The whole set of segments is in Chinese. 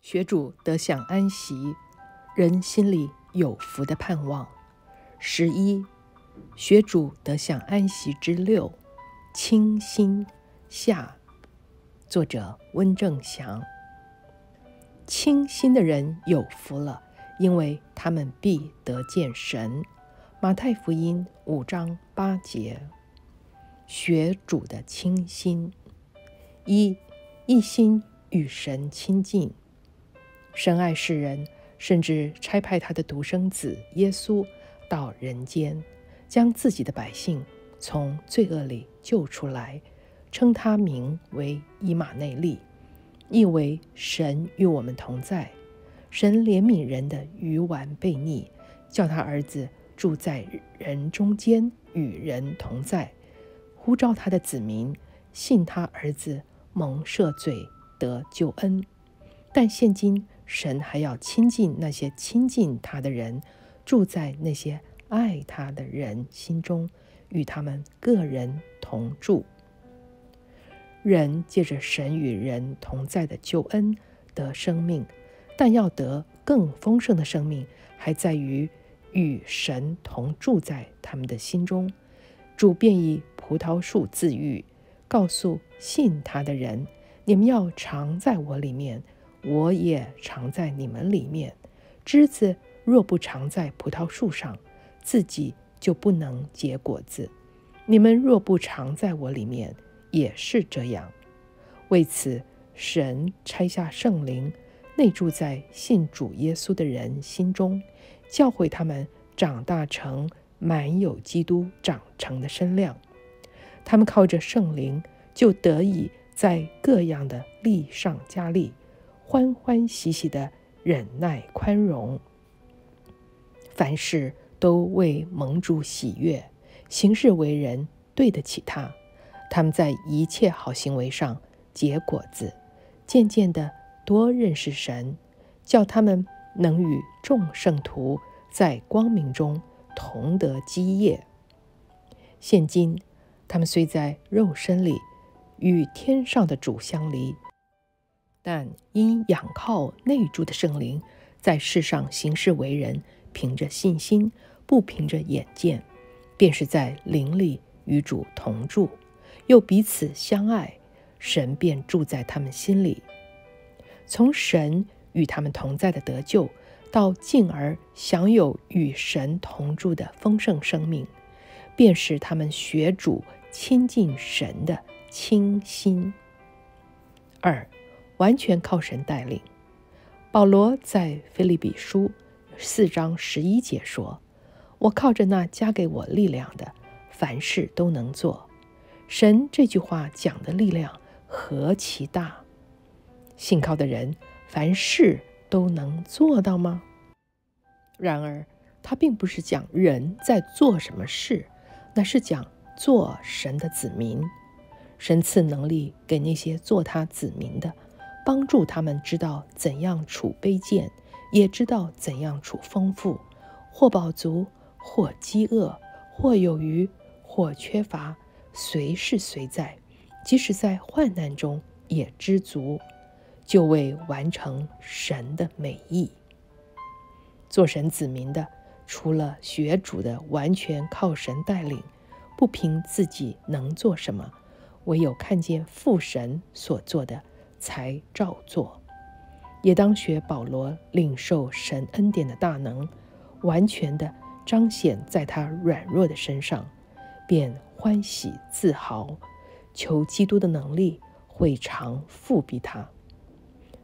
学主得享安息，人心里有福的盼望。十一，学主得享安息之六，清心下。作者温正祥。清心的人有福了，因为他们必得见神。马太福音五章八节。学主的清心，一一心与神亲近。深爱世人，甚至差派他的独生子耶稣到人间，将自己的百姓从罪恶里救出来，称他名为以马内利，意为神与我们同在。神怜悯人的愚顽悖逆，叫他儿子住在人中间，与人同在，呼召他的子民信他儿子蒙赦罪得救恩。但现今。神还要亲近那些亲近他的人，住在那些爱他的人心中，与他们个人同住。人借着神与人同在的救恩得生命，但要得更丰盛的生命，还在于与神同住在他们的心中。主便以葡萄树自喻，告诉信他的人：你们要常在我里面。我也常在你们里面。枝子若不常在葡萄树上，自己就不能结果子。你们若不常在我里面，也是这样。为此，神拆下圣灵，内住在信主耶稣的人心中，教会他们长大成满有基督长成的身量。他们靠着圣灵，就得以在各样的力上加力。欢欢喜喜的忍耐宽容，凡事都为蒙主喜悦，行事为人对得起他。他们在一切好行为上结果子，渐渐的多认识神，叫他们能与众圣徒在光明中同得基业。现今他们虽在肉身里与天上的主相离。但因仰靠内住的圣灵，在世上行事为人，凭着信心，不凭着眼见，便是在灵里与主同住，又彼此相爱，神便住在他们心里。从神与他们同在的得救，到进而享有与神同住的丰盛生命，便是他们学主亲近神的清心。二。完全靠神带领。保罗在腓利比书四章十一节说：“我靠着那加给我力量的，凡事都能做。”神这句话讲的力量何其大！信靠的人凡事都能做到吗？然而，他并不是讲人在做什么事，那是讲做神的子民。神赐能力给那些做他子民的。帮助他们知道怎样处卑贱，也知道怎样处丰富，或饱足，或饥饿，或有余，或缺乏，随是随在，即使在患难中也知足，就为完成神的美意。做神子民的，除了学主的完全靠神带领，不凭自己能做什么，唯有看见父神所做的。才照做，也当学保罗领受神恩典的大能，完全的彰显在他软弱的身上，便欢喜自豪，求基督的能力会常复庇他。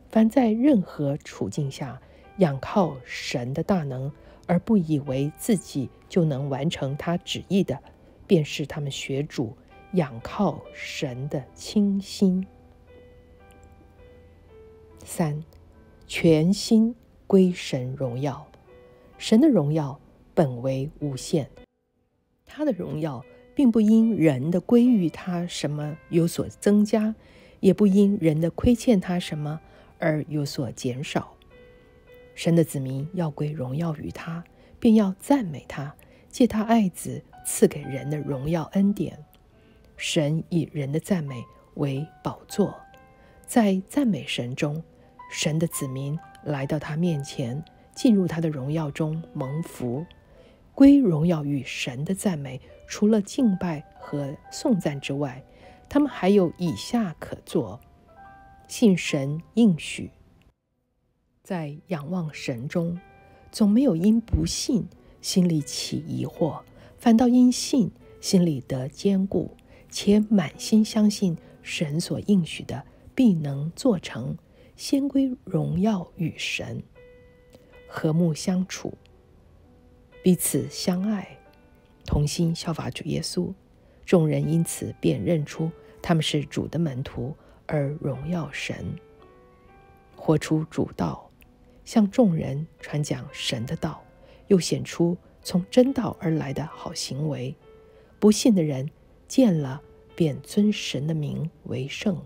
凡在任何处境下仰靠神的大能，而不以为自己就能完成他旨意的，便是他们学主仰靠神的清心。三，全心归神荣耀。神的荣耀本为无限，他的荣耀并不因人的归于他什么有所增加，也不因人的亏欠他什么而有所减少。神的子民要归荣耀于他，便要赞美他，借他爱子赐给人的荣耀恩典。神以人的赞美为宝座，在赞美神中。神的子民来到他面前，进入他的荣耀中蒙福，归荣耀与神的赞美。除了敬拜和颂赞之外，他们还有以下可做：信神应许，在仰望神中，总没有因不信心里起疑惑，反倒因信心里得坚固，且满心相信神所应许的必能做成。先归荣耀与神，和睦相处，彼此相爱，同心效法主耶稣。众人因此便认出他们是主的门徒，而荣耀神。活出主道，向众人传讲神的道，又显出从真道而来的好行为。不信的人见了，便尊神的名为圣，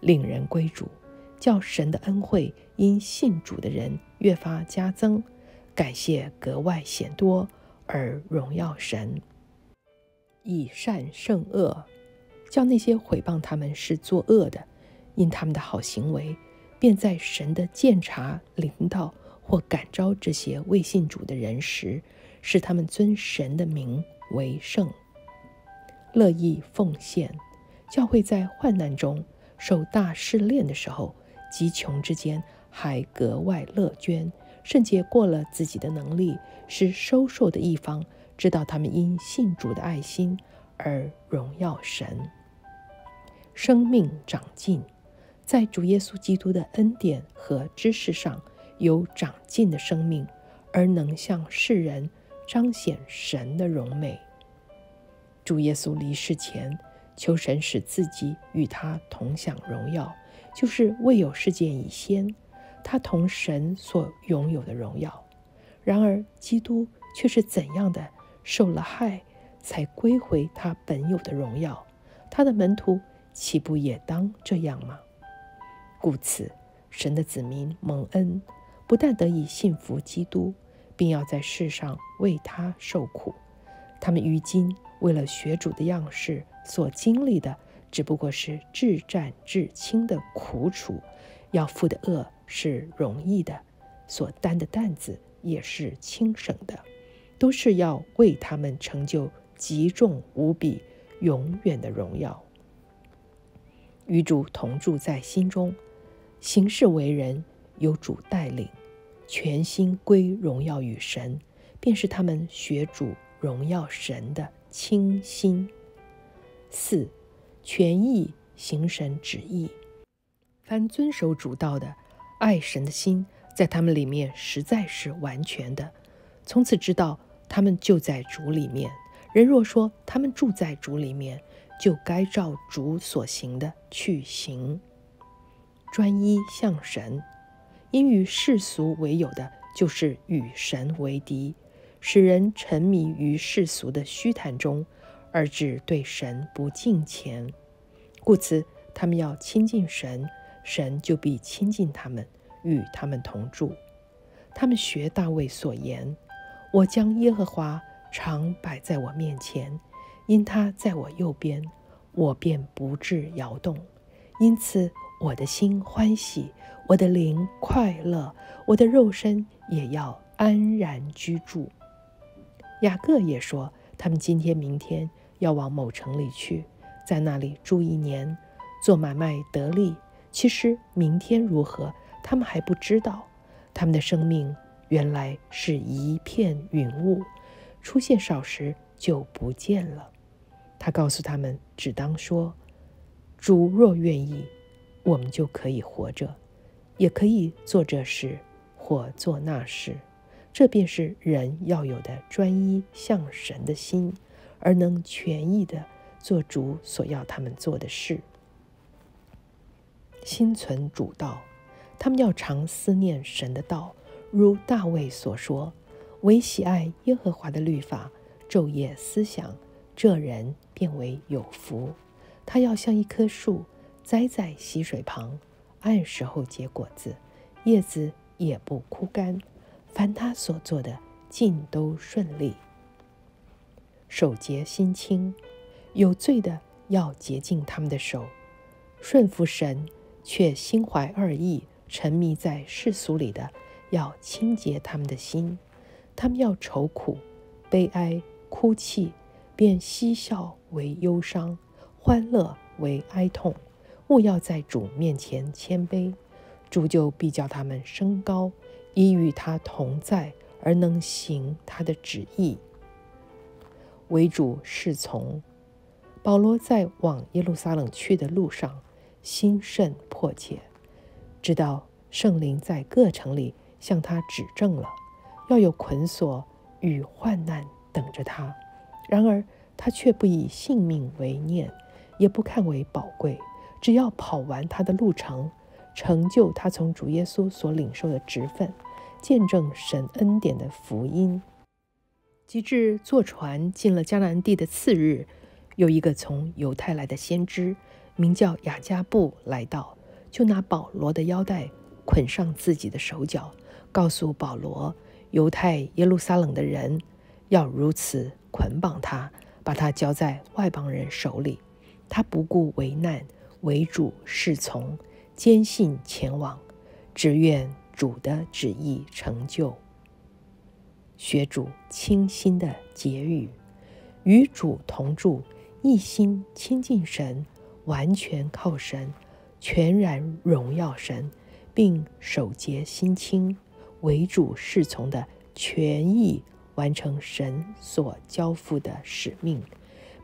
令人归主。叫神的恩惠因信主的人越发加增，感谢格外显多，而荣耀神。以善胜恶，叫那些毁谤他们是作恶的，因他们的好行为，便在神的鉴察领导或感召这些未信主的人时，使他们尊神的名为圣。乐意奉献，教会在患难中受大试炼的时候。极穷之间还格外乐捐，甚至过了自己的能力，使收受的一方知道他们因信主的爱心而荣耀神。生命长进，在主耶稣基督的恩典和知识上有长进的生命，而能向世人彰显神的荣美。主耶稣离世前，求神使自己与他同享荣耀。就是未有事件以先，他同神所拥有的荣耀。然而，基督却是怎样的受了害，才归回他本有的荣耀？他的门徒岂不也当这样吗？故此，神的子民蒙恩，不但得以信服基督，并要在世上为他受苦。他们于今为了学主的样式所经历的。只不过是至战至轻的苦楚，要负的恶是容易的，所担的担子也是轻省的，都是要为他们成就极重无比、永远的荣耀。与主同住在心中，行事为人有主带领，全心归荣耀与神，便是他们学主荣耀神的清心。四。全意行神旨意，凡遵守主道的，爱神的心，在他们里面实在是完全的。从此知道他们就在主里面。人若说他们住在主里面，就该照主所行的去行。专一向神，因与世俗为友的，就是与神为敌，使人沉迷于世俗的虚谈中。而只对神不敬虔，故此他们要亲近神，神就必亲近他们，与他们同住。他们学大卫所言：“我将耶和华常摆在我面前，因他在我右边，我便不致摇动。因此我的心欢喜，我的灵快乐，我的肉身也要安然居住。”雅各也说：“他们今天、明天。”要往某城里去，在那里住一年，做买卖得利。其实明天如何，他们还不知道。他们的生命原来是一片云雾，出现少时就不见了。他告诉他们，只当说：“主若愿意，我们就可以活着，也可以做这事或做那事。这便是人要有的专一向神的心。”而能全意的做主所要他们做的事，心存主道，他们要常思念神的道，如大卫所说：“唯喜爱耶和华的律法，昼夜思想，这人便为有福。”他要像一棵树栽在溪水旁，按时候结果子，叶子也不枯干，凡他所做的尽都顺利。手洁心清，有罪的要洁净他们的手；顺服神，却心怀二意，沉迷在世俗里的，要清洁他们的心；他们要愁苦、悲哀、哭泣，便嬉笑为忧伤，欢乐为哀痛。勿要在主面前谦卑，主就必叫他们升高，以与他同在，而能行他的旨意。为主侍从。保罗在往耶路撒冷去的路上，心甚迫切，知道圣灵在各城里向他指证了，要有捆锁与患难等着他。然而他却不以性命为念，也不看为宝贵。只要跑完他的路程，成就他从主耶稣所领受的职分，见证神恩典的福音。及至坐船进了迦南地的次日，有一个从犹太来的先知，名叫雅加布来到，就拿保罗的腰带捆上自己的手脚，告诉保罗，犹太耶路撒冷的人要如此捆绑他，把他交在外邦人手里。他不顾为难。为主侍从，坚信前往，只愿主的旨意成就。学主清心的结语，与主同住，一心亲近神，完全靠神，全然荣耀神，并守节心清，为主侍从的全意完成神所交付的使命，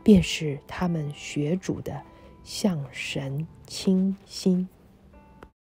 便是他们学主的。向神倾心。